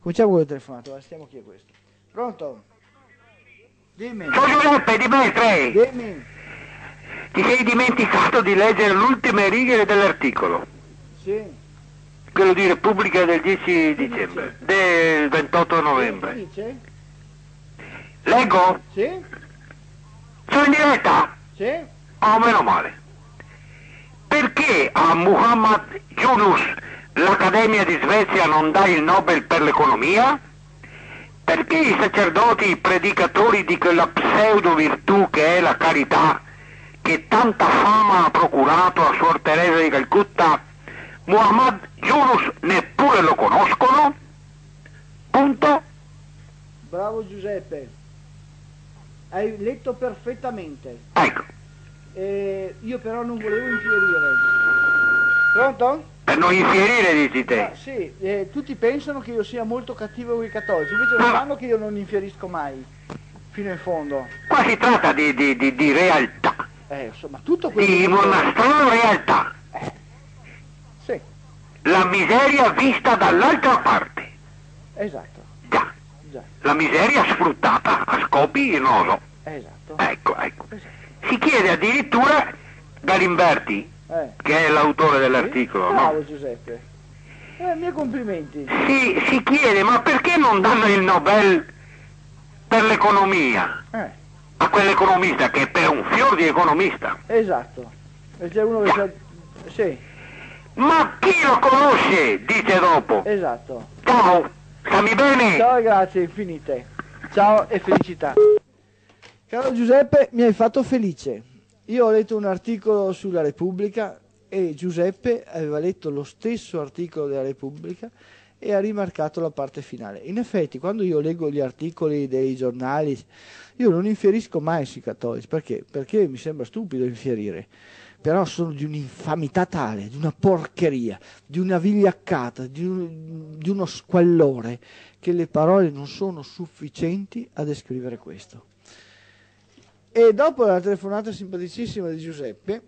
Cominciamo con il telefonato, stiamo chi è questo. Pronto? Dimmi. Sono Giuseppe di Mestre! Dimmi. Ti sei dimenticato di leggere le ultime righe dell'articolo, Sì. quello di Repubblica del 10 dicembre, del 28 Che novembre. dice? Leggo? Sì? Sono in diretta? Sì? Oh, meno male. Perché a Muhammad Yunus l'Accademia di Svezia non dà il Nobel per l'economia? Perché i sacerdoti, i predicatori di quella pseudo virtù che è la carità, che tanta fama ha procurato a Suor Teresa di Calcutta, Muhammad Yunus neppure lo conoscono? Punto? Bravo Giuseppe. Hai letto perfettamente. Ecco, Eh, io però non volevo infierire. Pronto? Per non infierire dici te. Ah, sì, eh, tutti pensano che io sia molto cattivo con i cattolici, invece lo sanno che io non infierisco mai, fino in fondo. Qua si tratta di, di- di- di realtà, Eh, insomma, tutto quello di che... monastrano realtà. Sì, La miseria vista dall'altra parte. esatto, Già, già, la miseria sfruttata a scopi non lo so. esatto. Ecco, ecco. esatto. Si chiede addirittura Galimberti, Eh. che è l'autore dell'articolo, Bravo no? Giuseppe. Eh, miei complimenti. Si, si chiede ma perché non danno il Nobel per l'economia Eh, a quell'economista che è per un fior di economista? esatto. E c'è uno che sa... Sì, Ma chi lo conosce? Dice dopo. esatto. Ciao, stammi bene? Ciao grazie infinite. Ciao e felicità. Caro Giuseppe, mi hai fatto felice. Io ho letto un articolo sulla Repubblica e Giuseppe aveva letto lo stesso articolo della Repubblica e ha rimarcato la parte finale. In effetti, quando io leggo gli articoli dei giornali, io non infierisco mai sui cattolici. Perché? Perché mi sembra stupido infierire. Però sono di un'infamità tale, di una porcheria, di una vigliaccata, di, un- di uno squallore, che le parole non sono sufficienti a descrivere questo. E dopo la telefonata simpaticissima di Giuseppe,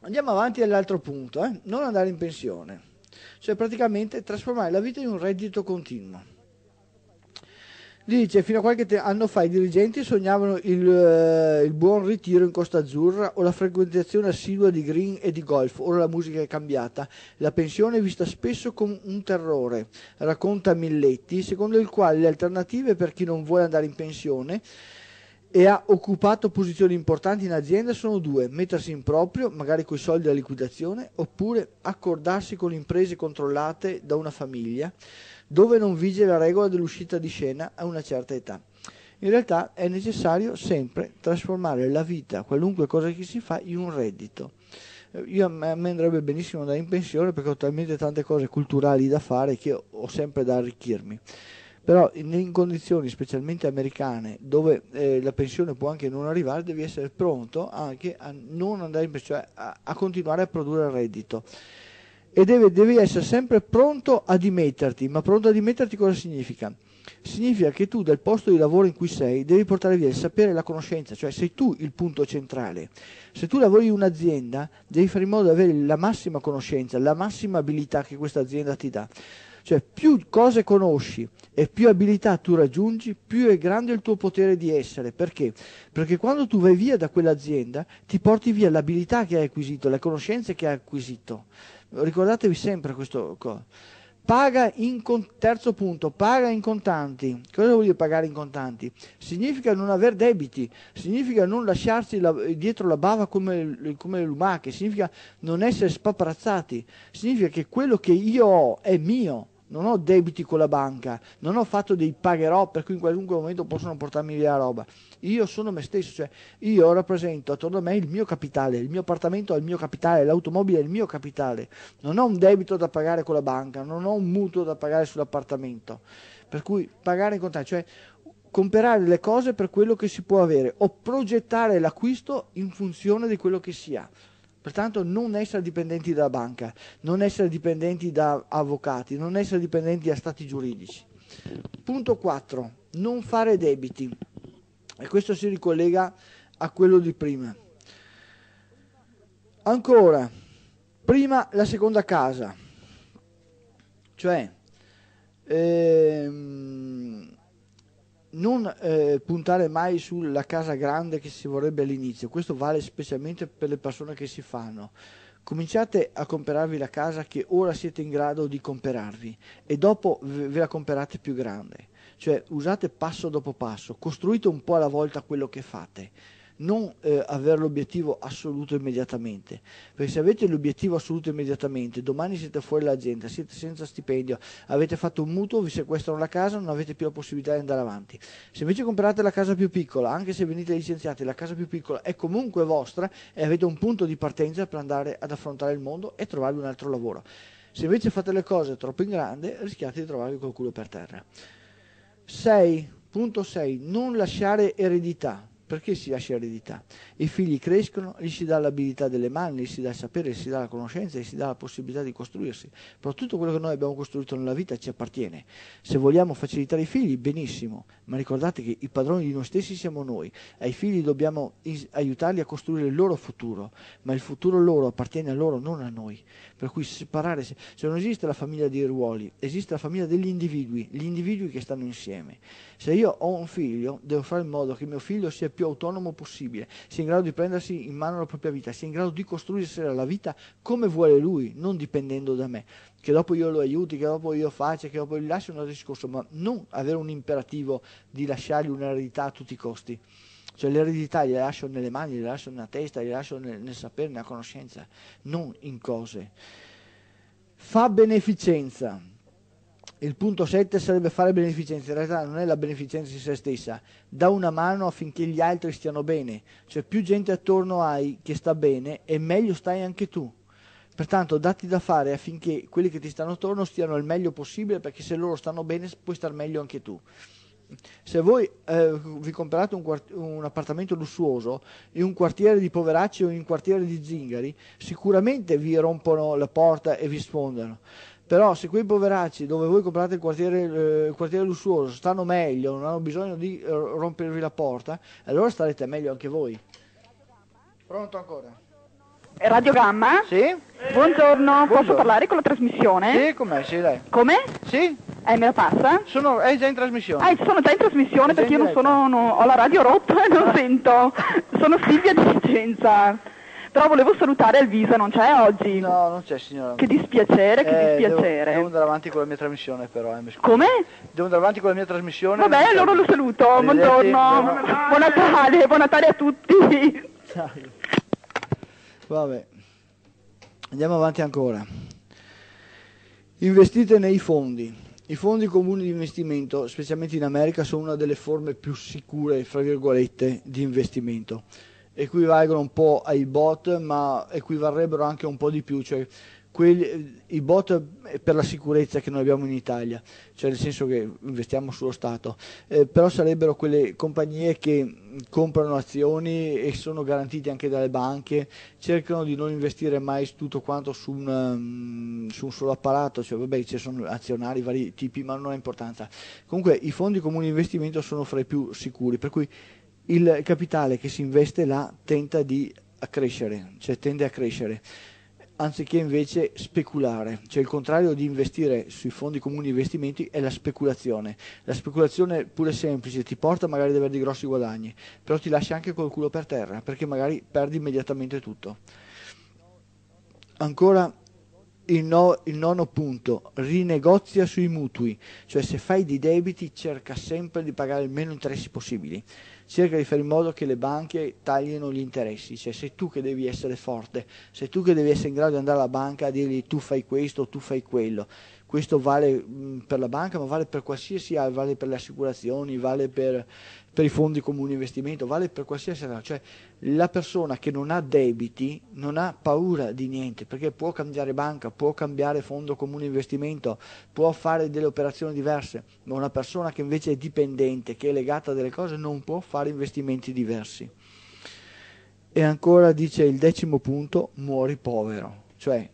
andiamo avanti all'altro punto, eh? non andare in pensione, cioè praticamente trasformare la vita in un reddito continuo. Dice, fino a qualche anno fa i dirigenti sognavano il, eh, il buon ritiro in Costa Azzurra o la frequentazione assidua di green e di golf, ora la musica è cambiata, la pensione è vista spesso come un terrore, racconta Milletti, secondo il quale le alternative per chi non vuole andare in pensione e ha occupato posizioni importanti in azienda sono due, mettersi in proprio, magari coi soldi della liquidazione, oppure accordarsi con imprese controllate da una famiglia, dove non vige la regola dell'uscita di scena a una certa età. In realtà è necessario sempre trasformare la vita, qualunque cosa che si fa, in un reddito. Eh, Io a me a me andrebbe benissimo andare in pensione perché ho talmente tante cose culturali da fare che ho sempre da arricchirmi però in, in condizioni specialmente americane dove eh, la pensione può anche non arrivare devi essere pronto anche a non andare in pensione, cioè a, a continuare a produrre reddito e deve- devi essere sempre pronto a dimetterti ma pronto a dimetterti cosa significa? significa che tu dal posto di lavoro in cui sei devi portare via il sapere e la conoscenza, cioè sei tu il punto centrale. Se tu lavori in un'azienda devi fare in modo di avere la massima conoscenza, la massima abilità che questa azienda ti dà. Cioè più cose conosci e più abilità tu raggiungi, più è grande il tuo potere di essere. Perché? Perché quando tu vai via da quell'azienda ti porti via l'abilità che hai acquisito, le conoscenze che hai acquisito. Ricordatevi sempre questo. Paga in con- terzo punto, paga in contanti. Cosa vuol dire pagare in contanti? Significa non aver debiti, significa non lasciarsi la- dietro la bava come, come le lumache, significa non essere spaparazzati, significa che quello che io ho è mio, non ho debiti con la banca, non ho fatto dei pagherò per cui in qualunque momento possono portarmi via la roba. Io sono me stesso, cioè io rappresento attorno a me il mio capitale, il mio appartamento è il mio capitale, l'automobile è il mio capitale. Non ho un debito da pagare con la banca, non ho un mutuo da pagare sull'appartamento. Per cui pagare in contanti, cioè comprare le cose per quello che si può avere o progettare l'acquisto in funzione di quello che si ha. Pertanto non essere dipendenti dalla banca, non essere dipendenti da avvocati, non essere dipendenti da stati giuridici. Punto 4. Non fare debiti. E questo si ricollega a quello di prima. Ancora, prima la seconda casa, cioè ehm, non eh, puntare mai sulla casa grande che si vorrebbe all'inizio, questo vale specialmente per le persone che si fanno. Cominciate a comprarvi la casa che ora siete in grado di comprarvi e dopo ve la comprate più grande. Cioè usate passo dopo passo, costruite un po' alla volta quello che fate non eh, avere l'obiettivo assoluto immediatamente, perché se avete l'obiettivo assoluto immediatamente, domani siete fuori l'azienda, siete senza stipendio, avete fatto un mutuo, vi sequestrano la casa, non avete più la possibilità di andare avanti. Se invece comprate la casa più piccola, anche se venite licenziati, la casa più piccola è comunque vostra e avete un punto di partenza per andare ad affrontare il mondo e trovarvi un altro lavoro. Se invece fate le cose troppo in grande, rischiate di trovarvi col culo per terra. 6.6. Non lasciare eredità perché si lascia eredità? I figli crescono, gli si dà l'abilità delle mani, gli si dà il sapere, gli si dà la conoscenza, gli si dà la possibilità di costruirsi. Però tutto quello che noi abbiamo costruito nella vita ci appartiene. Se vogliamo facilitare i figli, benissimo, ma ricordate che i padroni di noi stessi siamo noi. Ai figli dobbiamo aiutarli a costruire il loro futuro, ma il futuro loro appartiene a loro, non a noi. Per cui separare, se non esiste la famiglia dei ruoli, esiste la famiglia degli individui, gli individui che stanno insieme. Se io ho un figlio, devo fare in modo che mio figlio sia più autonomo possibile, sia in grado di prendersi in mano la propria vita, sia in grado di costruirsi la vita come vuole lui, non dipendendo da me. Che dopo io lo aiuti, che dopo io faccia, che dopo gli lasci un altro discorso, ma non avere un imperativo di lasciargli un'eredità a tutti i costi. Cioè l'eredità gliela lascio nelle mani, gliela lascio nella testa, gliela lascio nel, nel sapere, nella conoscenza, non in cose. Fa beneficenza il punto 7 sarebbe fare beneficenza, in realtà non è la beneficenza in se stessa, dà una mano affinché gli altri stiano bene, cioè più gente attorno hai che sta bene e meglio stai anche tu. Pertanto datti da fare affinché quelli che ti stanno attorno stiano il meglio possibile perché se loro stanno bene puoi star meglio anche tu. Se voi eh, vi comprate un, quart- un, appartamento lussuoso in un quartiere di poveracci o in un quartiere di zingari, sicuramente vi rompono la porta e vi sfondano. Però se quei poveracci dove voi comprate il quartiere, eh, il quartiere lussuoso stanno meglio, non hanno bisogno di eh, rompervi la porta, allora starete meglio anche voi. Pronto ancora? Radio Gamma? Sì? Buongiorno, Buongiorno. posso parlare con la trasmissione? Sì, com'è? Sì, lei. Come? Sì? Eh, me la passa? Sono, è già in trasmissione. Ah, sono già in trasmissione perché io non sono, no, ho la radio rotta e non sento. Sono Silvia di Vicenza. Però volevo salutare Elvisa, non c'è oggi? No, non c'è signora. Che dispiacere, che eh, dispiacere. Devo, devo, andare avanti con la mia trasmissione però. Eh, Come? Devo andare avanti con la mia trasmissione. Vabbè, allora lo saluto. Buongiorno. Buon Natale, buon Natale a tutti. Vabbè. Andiamo avanti ancora. Investite nei fondi. I fondi comuni di investimento, specialmente in America, sono una delle forme più sicure, fra virgolette, di investimento equivalgono un po' ai bot, ma equivarrebbero anche un po' di più, cioè quelli, i bot per la sicurezza che noi abbiamo in Italia, cioè nel senso che investiamo sullo Stato, eh, però sarebbero quelle compagnie che comprano azioni e sono garantite anche dalle banche, cercano di non investire mai tutto quanto su, una, mm, su un solo apparato, cioè vabbè ci sono azionari vari tipi ma non ha importanza. Comunque i fondi comuni di investimento sono fra i più sicuri, per cui il capitale che si investe là tenta di crescere, cioè tende a crescere, anziché invece speculare, cioè il contrario di investire sui fondi comuni di investimenti è la speculazione. La speculazione pure semplice ti porta magari ad avere dei grossi guadagni, però ti lascia anche col culo per terra, perché magari perdi immediatamente tutto. Ancora il, no, il, nono punto, rinegozia sui mutui, cioè se fai dei debiti cerca sempre di pagare il meno interessi possibili cerca di fare in modo che le banche taglino gli interessi, cioè sei tu che devi essere forte, sei tu che devi essere in grado di andare alla banca a dirgli tu fai questo, tu fai quello. Questo vale mh, per la banca, ma vale per qualsiasi, vale per le assicurazioni, vale per per i fondi comuni investimento, vale per qualsiasi cosa, cioè la persona che non ha debiti non ha paura di niente, perché può cambiare banca, può cambiare fondo comune investimento, può fare delle operazioni diverse, ma una persona che invece è dipendente, che è legata a delle cose, non può fare investimenti diversi. E ancora dice il decimo punto, muori povero, cioè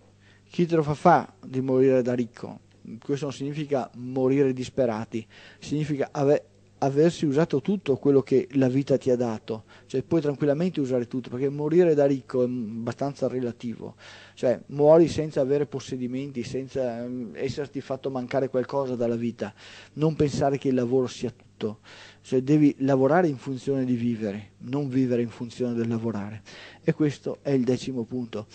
chi te lo fa fa di morire da ricco? Questo non significa morire disperati, significa avere aversi usato tutto quello che la vita ti ha dato, cioè puoi tranquillamente usare tutto, perché morire da ricco è abbastanza relativo, cioè muori senza avere possedimenti, senza um, esserti fatto mancare qualcosa dalla vita, non pensare che il lavoro sia tutto, cioè devi lavorare in funzione di vivere, non vivere in funzione del lavorare. E questo è il decimo punto.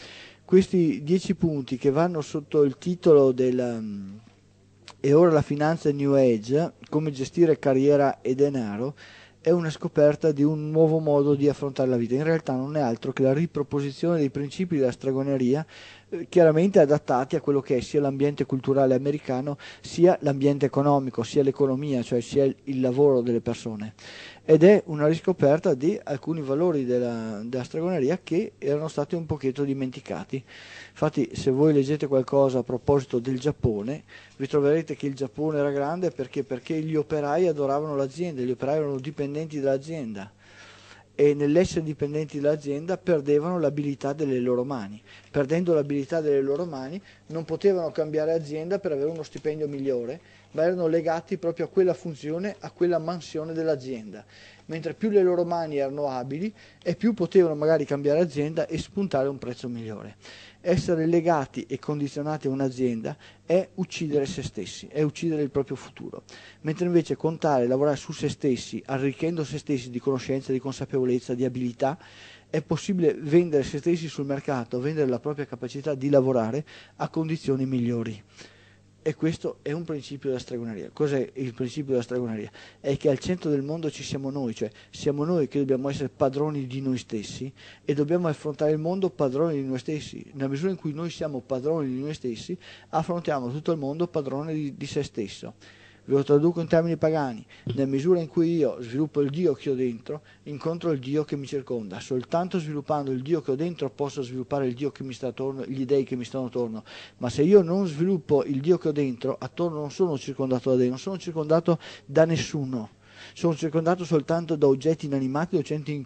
Questi dieci punti che vanno sotto il titolo del... Um, e ora la finanza New Age, come gestire carriera e denaro, è una scoperta di un nuovo modo di affrontare la vita. In realtà non è altro che la riproposizione dei principi della stregoneria, eh, chiaramente adattati a quello che è sia l'ambiente culturale americano, sia l'ambiente economico, sia l'economia, cioè sia il lavoro delle persone ed è una riscoperta di alcuni valori della, della stregoneria che erano stati un pochetto dimenticati. Infatti se voi leggete qualcosa a proposito del Giappone, vi troverete che il Giappone era grande perché, perché gli operai adoravano l'azienda, gli operai erano dipendenti dall'azienda e nell'essere dipendenti dall'azienda perdevano l'abilità delle loro mani. Perdendo l'abilità delle loro mani non potevano cambiare azienda per avere uno stipendio migliore ma erano legati proprio a quella funzione, a quella mansione dell'azienda. Mentre più le loro mani erano abili e più potevano magari cambiare azienda e spuntare un prezzo migliore. Essere legati e condizionati a un'azienda è uccidere se stessi, è uccidere il proprio futuro. Mentre invece contare, lavorare su se stessi, arricchendo se stessi di conoscenza, di consapevolezza, di abilità, è possibile vendere se stessi sul mercato, vendere la propria capacità di lavorare a condizioni migliori. E questo è un principio della stregoneria. Cos'è il principio della stregoneria? È che al centro del mondo ci siamo noi, cioè siamo noi che dobbiamo essere padroni di noi stessi e dobbiamo affrontare il mondo padroni di noi stessi. Nella misura in cui noi siamo padroni di noi stessi, affrontiamo tutto il mondo padrone di, di se stesso ve lo traduco in termini pagani, nella misura in cui io sviluppo il Dio che ho dentro, incontro il Dio che mi circonda. Soltanto sviluppando il Dio che ho dentro posso sviluppare il Dio che mi sta attorno, gli dei che mi stanno attorno. Ma se io non sviluppo il Dio che ho dentro, attorno non sono circondato da dei, non sono circondato da nessuno sono circondato soltanto da oggetti inanimati, da oggetti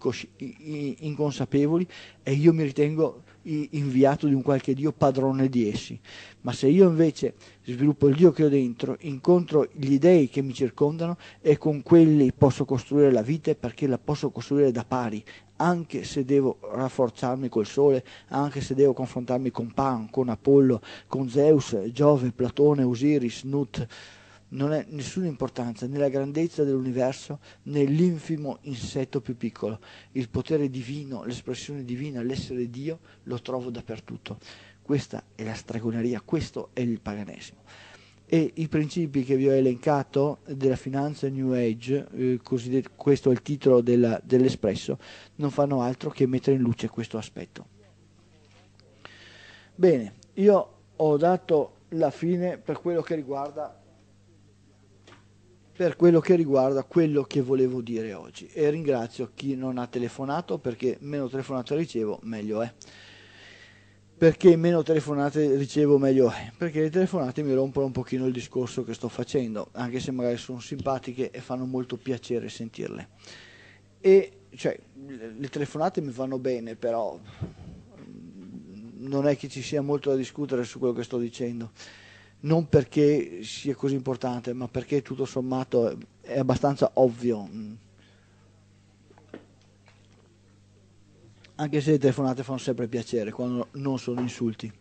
inconsapevoli e io mi ritengo inviato di un qualche Dio padrone di essi. Ma se io invece sviluppo il Dio che ho dentro, incontro gli dei che mi circondano e con quelli posso costruire la vita perché la posso costruire da pari, anche se devo rafforzarmi col Sole, anche se devo confrontarmi con Pan, con Apollo, con Zeus, Giove, Platone, Osiris, Nut non ha nessuna importanza nella grandezza dell'universo, nell'infimo insetto più piccolo. Il potere divino, l'espressione divina, l'essere Dio lo trovo dappertutto. Questa è la stregoneria, questo è il paganesimo. E i principi che vi ho elencato della finanza New Age, eh, questo è il titolo della, dell'Espresso, non fanno altro che mettere in luce questo aspetto. Bene, io ho dato la fine per quello che riguarda per quello che riguarda quello che volevo dire oggi. E ringrazio chi non ha telefonato perché meno telefonate ricevo meglio è. Perché meno telefonate ricevo meglio è. Perché le telefonate mi rompono un pochino il discorso che sto facendo anche se magari sono simpatiche e fanno molto piacere sentirle. E cioè le telefonate mi vanno bene però non è che ci sia molto da discutere su quello che sto dicendo non perché sia così importante, ma perché tutto sommato è abbastanza ovvio. Anche se le telefonate fanno sempre piacere quando non sono insulti.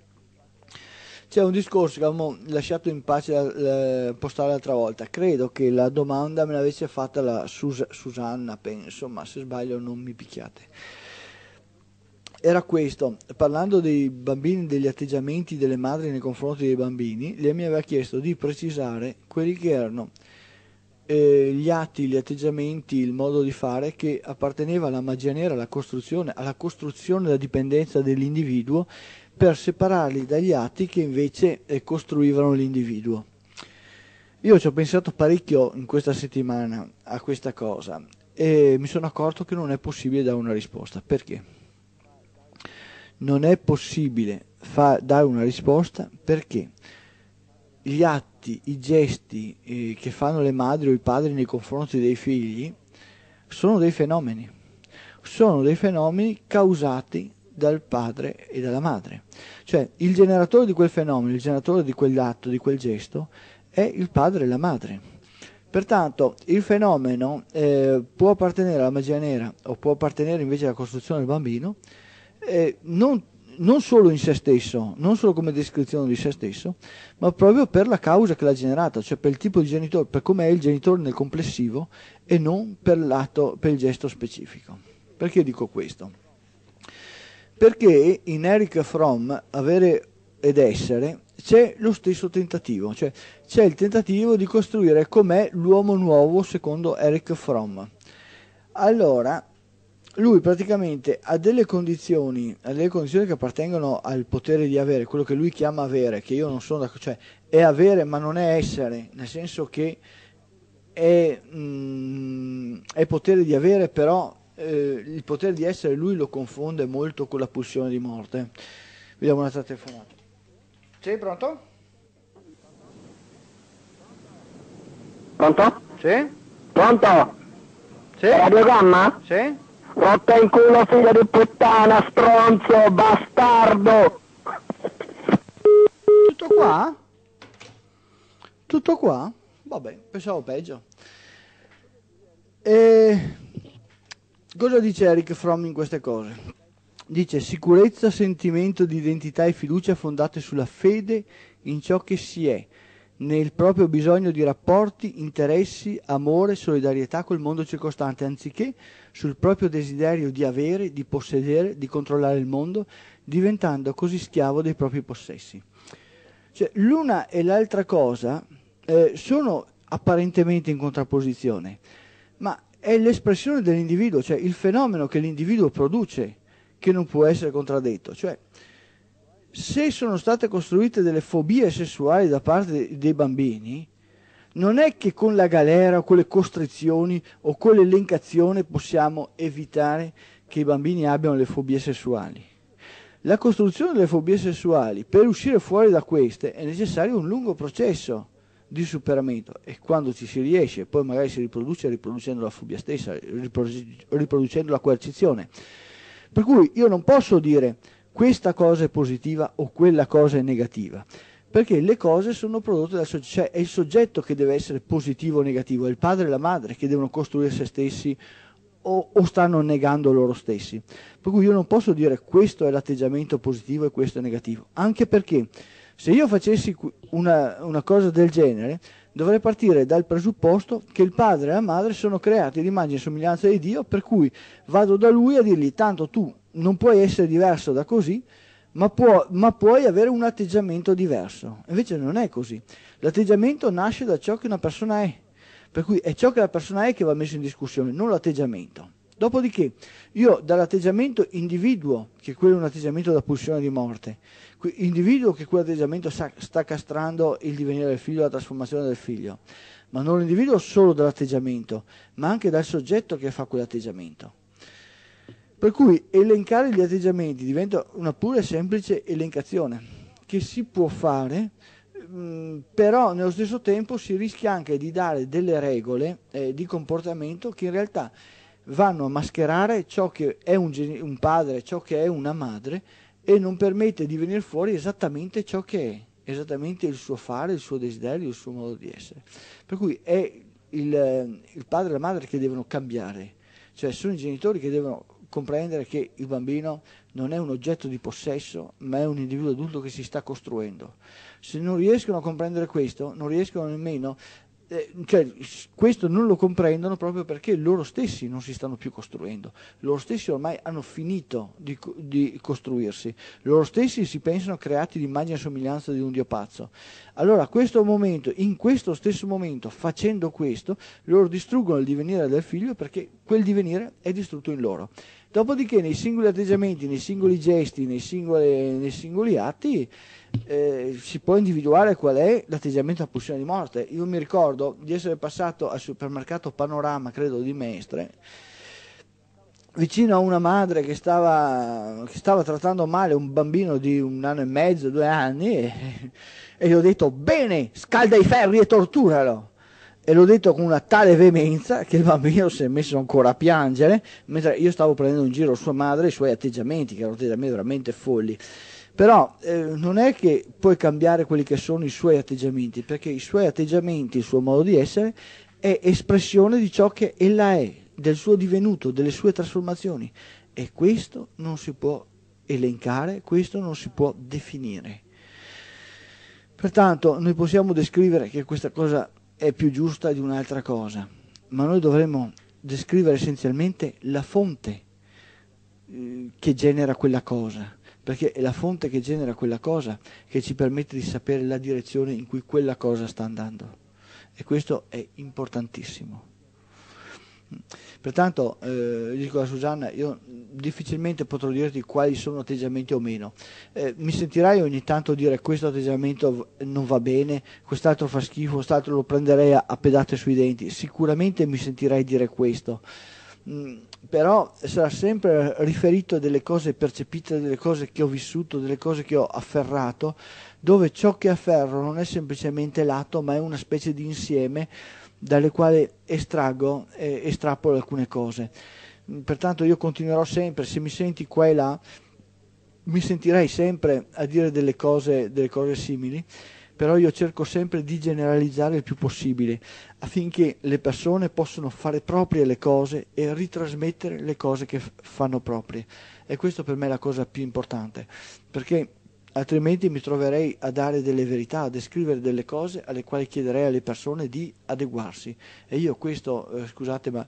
C'è un discorso che avevamo lasciato in pace postare l'altra volta. Credo che la domanda me l'avesse fatta la Sus- Susanna, penso, ma se sbaglio non mi picchiate era questo, parlando dei bambini, degli atteggiamenti delle madri nei confronti dei bambini, lei mi aveva chiesto di precisare quelli che erano eh, gli atti, gli atteggiamenti, il modo di fare che apparteneva alla magia nera, alla costruzione, alla costruzione della dipendenza dell'individuo per separarli dagli atti che invece eh, costruivano l'individuo. Io ci ho pensato parecchio in questa settimana a questa cosa e mi sono accorto che non è possibile dare una risposta. Perché? Non è possibile fa, dare una risposta perché gli atti, i gesti eh, che fanno le madri o i padri nei confronti dei figli sono dei fenomeni, sono dei fenomeni causati dal padre e dalla madre. Cioè il generatore di quel fenomeno, il generatore di quell'atto, di quel gesto, è il padre e la madre. Pertanto il fenomeno eh, può appartenere alla magia nera o può appartenere invece alla costruzione del bambino, eh, non, non, solo in se stesso, non solo come descrizione di se stesso, ma proprio per la causa che l'ha generato, cioè per il tipo di genitore, per come è il genitore nel complessivo e non per, l'atto, per il gesto specifico. Perché dico questo? Perché in Eric Fromm avere ed essere c'è lo stesso tentativo, cioè c'è il tentativo di costruire com'è l'uomo nuovo secondo Eric Fromm. Allora, lui praticamente ha delle condizioni, ha delle condizioni che appartengono al potere di avere, quello che lui chiama avere, che io non sono d'accordo, cioè è avere ma non è essere, nel senso che è, mm, è potere di avere, però eh, il potere di essere lui lo confonde molto con la pulsione di morte. Vediamo un'altra telefonata. Sì, pronto? Pronto? Sì? Pronto? Sì? Radiogramma? Sì? Rotta in culo figlio di puttana, stronzo, bastardo! Tutto qua? Tutto qua? Vabbè, pensavo peggio. E... Cosa dice Eric Fromm in queste cose? Dice sicurezza, sentimento di identità e fiducia fondate sulla fede in ciò che si è, nel proprio bisogno di rapporti, interessi, amore, solidarietà col mondo circostante, anziché sul proprio desiderio di avere, di possedere, di controllare il mondo, diventando così schiavo dei propri possessi. Cioè, l'una e l'altra cosa eh, sono apparentemente in contrapposizione, ma è l'espressione dell'individuo, cioè il fenomeno che l'individuo produce che non può essere contraddetto. Cioè, se sono state costruite delle fobie sessuali da parte dei bambini, non è che con la galera o con le costrizioni o con l'elencazione possiamo evitare che i bambini abbiano le fobie sessuali. La costruzione delle fobie sessuali, per uscire fuori da queste, è necessario un lungo processo di superamento e quando ci si riesce, poi magari si riproduce riproducendo la fobia stessa, riproducendo la coercizione. Per cui io non posso dire questa cosa è positiva o quella cosa è negativa, perché le cose sono prodotte dal soggetto, cioè è il soggetto che deve essere positivo o negativo, è il padre e la madre che devono costruire se stessi o, o, stanno negando loro stessi. Per cui io non posso dire questo è l'atteggiamento positivo e questo è negativo, anche perché se io facessi una, una cosa del genere, dovrei partire dal presupposto che il padre e la madre sono creati all'immagine e somiglianza di Dio, per cui vado da lui a dirgli tanto tu non puoi essere diverso da così, ma, può, ma puoi avere un atteggiamento diverso. Invece non è così. L'atteggiamento nasce da ciò che una persona è, per cui è ciò che la persona è che va messo in discussione, non l'atteggiamento. Dopodiché io dall'atteggiamento individuo che quello è un atteggiamento da pulsione di morte, individuo che quell'atteggiamento sta, castrando il divenire del figlio, la trasformazione del figlio, ma non l'individuo solo dall'atteggiamento, ma anche dal soggetto che fa quell'atteggiamento. Per cui elencare gli atteggiamenti diventa una pura e semplice elencazione che si può fare, mm, però nello stesso tempo si rischia anche di dare delle regole eh, di comportamento che in realtà vanno a mascherare ciò che è un, un padre, ciò che è una madre e non permette di venire fuori esattamente ciò che è, esattamente il suo fare, il suo desiderio, il suo modo di essere. Per cui è il, il padre e la madre che devono cambiare, cioè sono i genitori che devono comprendere che il bambino non è un oggetto di possesso, ma è un individuo adulto che si sta costruendo. Se non riescono a comprendere questo, non riescono nemmeno eh, cioè, questo non lo comprendono proprio perché loro stessi non si stanno più costruendo, loro stessi ormai hanno finito di, di costruirsi, loro stessi si pensano creati l'immagine e somiglianza di un dio pazzo. Allora, questo momento, in questo stesso momento, facendo questo, loro distruggono il divenire del figlio perché quel divenire è distrutto in loro. Dopodiché nei singoli atteggiamenti, nei singoli gesti, nei singoli, nei singoli atti eh, si può individuare qual è l'atteggiamento a pulsione di morte. Io mi ricordo di essere passato al supermercato Panorama, credo di Mestre, vicino a una madre che stava, che stava trattando male un bambino di un anno e mezzo, due anni, e, e gli ho detto bene, scalda i ferri e torturalo e l'ho detto con una tale veemenza che il bambino si è messo ancora a piangere, mentre io stavo prendendo in giro sua madre e i suoi atteggiamenti, che erano atteggiamenti veramente folli. Però eh, non è che puoi cambiare quelli che sono i suoi atteggiamenti, perché i suoi atteggiamenti, il suo modo di essere, è espressione di ciò che ella è, del suo divenuto, delle sue trasformazioni. E questo non si può elencare, questo non si può definire. Pertanto noi possiamo descrivere che questa cosa è più giusta di un'altra cosa, ma noi dovremmo descrivere essenzialmente la fonte eh, che genera quella cosa, perché è la fonte che genera quella cosa che ci permette di sapere la direzione in cui quella cosa sta andando. E questo è importantissimo. Pertanto, eh, dico a Susanna, io difficilmente potrò dirti quali sono atteggiamenti o meno. Eh, mi sentirai ogni tanto dire questo atteggiamento non va bene, quest'altro fa schifo, quest'altro lo prenderei a, a pedate sui denti. Sicuramente mi sentirai dire questo. Mm, però sarà sempre riferito a delle cose percepite, delle cose che ho vissuto, delle cose che ho afferrato, dove ciò che afferro non è semplicemente lato, ma è una specie di insieme dalle quali estraggo e estrapolo alcune cose. Pertanto io continuerò sempre, se mi senti qua e là, mi sentirei sempre a dire delle cose, delle cose simili, però io cerco sempre di generalizzare il più possibile affinché le persone possano fare proprie le cose e ritrasmettere le cose che fanno proprie. E questo per me è la cosa più importante, perché altrimenti mi troverei a dare delle verità, a descrivere delle cose alle quali chiederei alle persone di adeguarsi. E io questo, eh, scusate, ma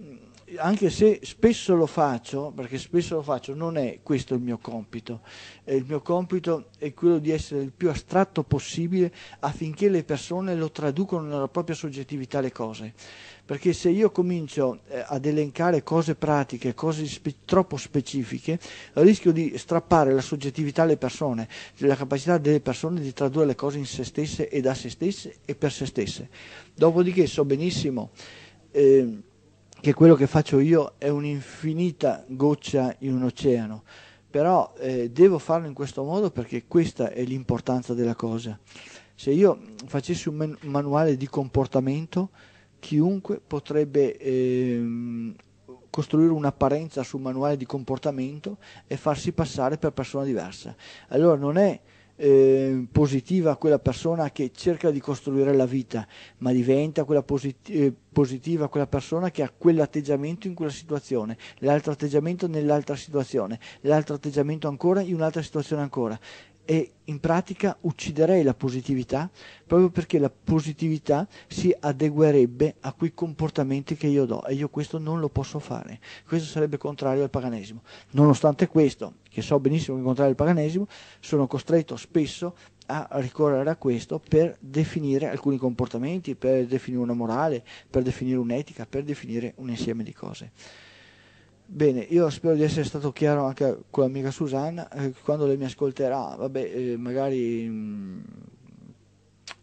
mm, anche se spesso lo faccio, perché spesso lo faccio, non è questo il mio compito. Eh, il mio compito è quello di essere il più astratto possibile affinché le persone lo traducano nella propria soggettività le cose perché se io comincio eh, ad elencare cose pratiche, cose spe- troppo specifiche, rischio di strappare la soggettività alle persone, la capacità delle persone di tradurre le cose in se stesse e da se stesse e per se stesse. Dopodiché so benissimo eh, che quello che faccio io è un'infinita goccia in un oceano, però eh, devo farlo in questo modo perché questa è l'importanza della cosa. Se io facessi un, man- manuale di comportamento, chiunque potrebbe ehm, costruire un'apparenza sul manuale di comportamento e farsi passare per persona diversa. Allora non è eh, positiva quella persona che cerca di costruire la vita, ma diventa quella posit- eh, positiva quella persona che ha quell'atteggiamento in quella situazione, l'altro atteggiamento nell'altra situazione, l'altro atteggiamento ancora in un'altra situazione ancora e in pratica ucciderei la positività proprio perché la positività si adeguerebbe a quei comportamenti che io do e io questo non lo posso fare. Questo sarebbe contrario al paganesimo. Nonostante questo, che so benissimo che è contrario al paganesimo, sono costretto spesso a ricorrere a questo per definire alcuni comportamenti, per definire una morale, per definire un'etica, per definire un insieme di cose. Bene, io spero di essere stato chiaro anche con l'amica Susanna, eh, quando lei mi ascolterà, vabbè, eh, magari, mm,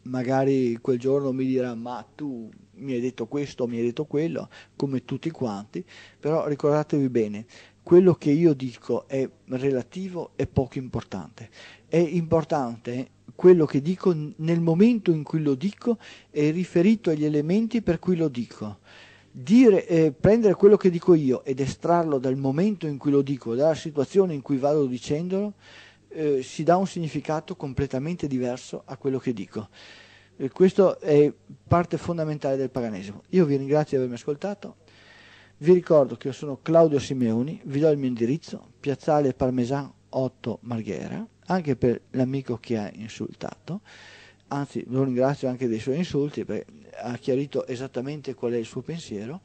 magari quel giorno mi dirà ma tu mi hai detto questo, mi hai detto quello, come tutti quanti, però ricordatevi bene, quello che io dico è relativo e poco importante. È importante quello che dico nel momento in cui lo dico e riferito agli elementi per cui lo dico dire, eh, prendere quello che dico io ed estrarlo dal momento in cui lo dico, dalla situazione in cui vado dicendolo, eh, si dà un significato completamente diverso a quello che dico. E questo è parte fondamentale del paganesimo. Io vi ringrazio di avermi ascoltato. Vi ricordo che io sono Claudio Simeoni, vi do il mio indirizzo, Piazzale Parmesan 8 Marghera, anche per l'amico che ha insultato anzi lo ringrazio anche dei suoi insulti perché ha chiarito esattamente qual è il suo pensiero.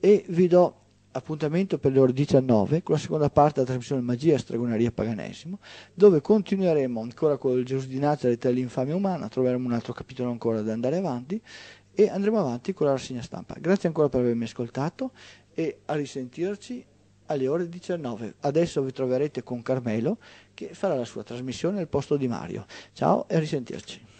E vi do appuntamento per le ore 19 con la seconda parte della trasmissione Magia, Stregoneria e Paganesimo dove continueremo ancora con il Gesù di Nazareth e l'infamia umana troveremo un altro capitolo ancora da andare avanti e andremo avanti con la rassegna stampa. Grazie ancora per avermi ascoltato e a risentirci alle ore 19 adesso vi troverete con Carmelo che farà la sua trasmissione al posto di Mario. Ciao e a risentirci